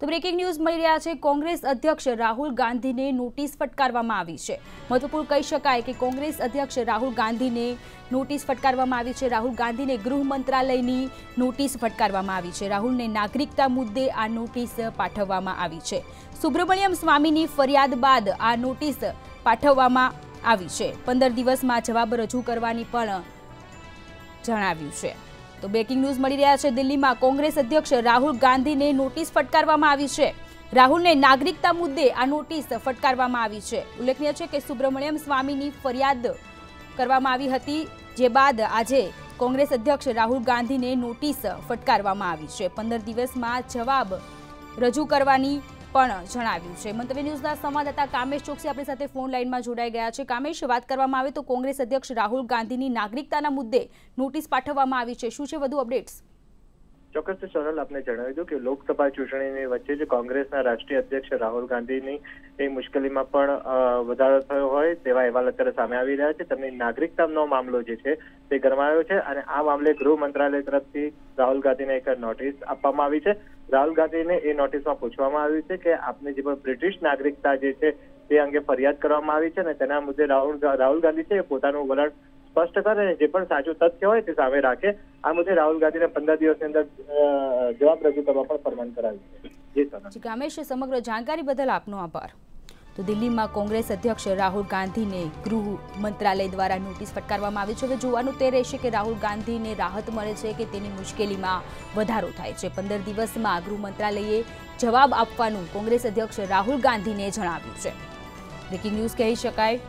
તો breaking news મળી રહ્યા છે. કોંગ્રેસ અધ્યક્ષ રાહુલ ગાંધીને નોટિસ ફટકારવામાં આવી છે. મહત્વપૂર્ણ કહી શકાય કે કોંગ્રેસ અધ્યક્ષ રાહુલ ગાંધીને નોટિસ ફટકારવામાં આવી છે. રાહુલ ગાંધીને ગૃહ મંત્રાલયની નોટિસ ફટકારવામાં આવી છે. રાહુલને નાગરિકતા મુદ્દે આ નોટિસ પાઠવવામાં આવી છે. સુબ્રમણ્યમ સ્વામીની ફરિયાદ બાદ આ નોટિસ પાઠવવામાં આવી છે. પંદર દિવસમાં જવાબ રજૂ કરવાની પણ જણાવ્યું છે. તો બ્રેકિંગ ન્યૂઝ મળી રહ્યા છે દિલ્હીમાં. કોંગ્રેસ અધ્યક્ષ રાહુલ ગાંધીને નોટિસ ફટકારવામાં આવી છે. રાહુલને નાગરિકતા મુદ્દે આ નોટિસ ફટકારવામાં આવી છે. ઉલ્લેખનીય છે કે સુબ્રમણ્યમ સ્વામીની ફરિયાદ કરવામાં આવી હતી, જે બાદ આજે કોંગ્રેસ અધ્યક્ષ રાહુલ ગાંધીને નોટિસ ફટકારવામાં આવી છે. પંદર દિવસમાં જવાબ રજૂ કરવાની પણ જણાવ્યું છે. મંતવ્ય ન્યૂઝના સંવાદદાતા કામેશ ચોકસી આપણી સાથે ફોન લાઇનમાં જોડાઈ ગયા છે. કામેશ, વાત કરવામાં આવે તો કોંગ્રેસ અધ્યક્ષ રાહુલ ગાંધીની નાગરિકતાના મુદ્દે નોટિસ પાઠવવામાં આવી છે. શું છે વધુ અપડેટ્સ? ચોક્કસ સોનલ આપને જણાવી દઉં કે લોકસભા ચૂંટણીની વચ્ચે જ કોંગ્રેસના રાષ્ટ્રીય અધ્યક્ષ રાહુલ ગાંધીની એ મુશ્કેલીમાં પણ વધારો તેવા અહેવાલ અત્યારે સામે આવી રહ્યા છે. તેમની નાગરિકતાનો મામલો જે છે તે ગરમાયો છે અને આ મામલે ગૃહ મંત્રાલય તરફથી રાહુલ ગાંધીને એક નોટિસ આપવામાં આવી છે. રાહુલ ગાંધીને એ નોટિસમાં પૂછવામાં આવ્યું છે કે આપને જે પણ બ્રિટિશ નાગરિકતા જે છે તે અંગે ફરિયાદ કરવામાં આવી છે અને તેના મુદ્દે રાહુલ રાહુલ ગાંધી છે પોતાનું વલણ સ્પષ્ટ કરે અને જે પણ સાચું તથ્ય હોય તે સામે રાખે. આ મુદ્દે રાહુલ ગાંધીને પંદર દિવસની અંદર જવાબ રજૂ કરવા પણ ફરમાન કરાવ્યું છે. જી, સર. સમગ્ર જાણકારી બદલ આપનો આભાર. તો દિલ્હીમાં કોંગ્રેસ અધ્યક્ષ રાહુલ ગાંધીને ગૃહ મંત્રાલય દ્વારા નોટિસ ફટકારવામાં આવી છે. હવે જોવાનું તે રહેશે કે રાહુલ ગાંધીને રાહત મળે છે કે તેની મુશ્કેલીમાં વધારો થાય છે. પંદર દિવસમાં ગૃહ મંત્રાલયે જવાબ આપવાનું કોંગ્રેસ અધ્યક્ષ રાહુલ ગાંધીને જણાવ્યું છે. બ્રેકિંગ ન્યૂઝ કહી શકાય.